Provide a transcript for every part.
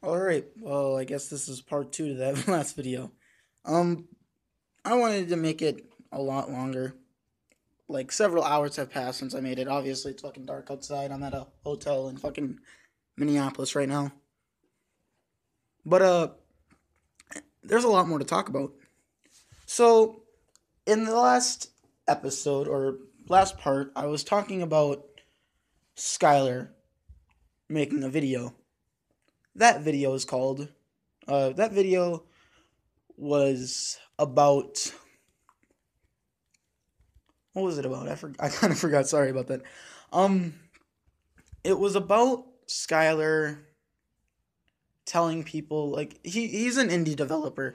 Alright, well, I guess this is part two to that last video. Um, I wanted to make it a lot longer. Like, several hours have passed since I made it. Obviously, it's fucking dark outside. I'm at a hotel in fucking Minneapolis right now. But, uh, there's a lot more to talk about. So, in the last episode, or last part, I was talking about Skylar making a video that video is called. Uh, that video was about. What was it about? I for, I kind of forgot. Sorry about that. Um, it was about Skylar telling people like he he's an indie developer.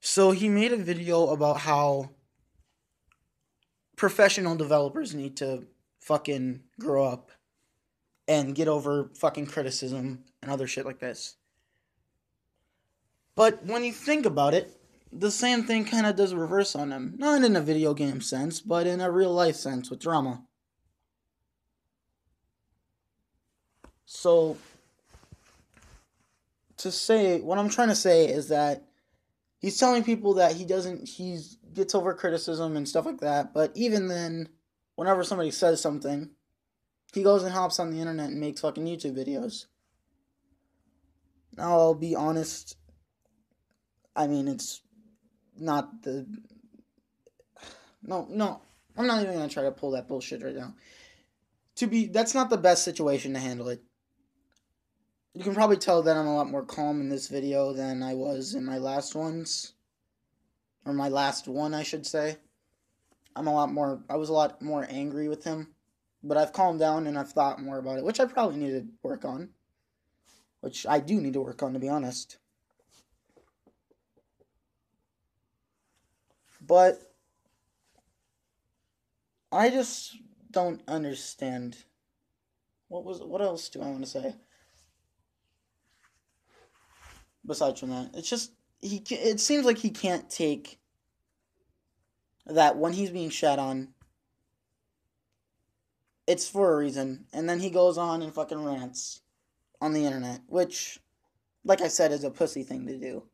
So he made a video about how professional developers need to fucking grow up and get over fucking criticism and other shit like this. But when you think about it, the same thing kind of does reverse on him. Not in a video game sense, but in a real life sense with drama. So, to say, what I'm trying to say is that he's telling people that he doesn't, he gets over criticism and stuff like that, but even then, whenever somebody says something, he goes and hops on the internet and makes fucking YouTube videos. Now, I'll be honest. I mean, it's not the. No, no. I'm not even gonna try to pull that bullshit right now. To be. That's not the best situation to handle it. You can probably tell that I'm a lot more calm in this video than I was in my last ones. Or my last one, I should say. I'm a lot more. I was a lot more angry with him but I've calmed down and I've thought more about it, which I probably need to work on. Which I do need to work on, to be honest. But I just don't understand. What was what else do I want to say? Besides from that, it's just he. It seems like he can't take that when he's being shat on it's for a reason. And then he goes on and fucking rants on the internet, which, like I said, is a pussy thing to do.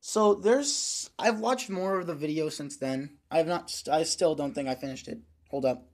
So there's, I've watched more of the video since then. I've not, I still don't think I finished it. Hold up.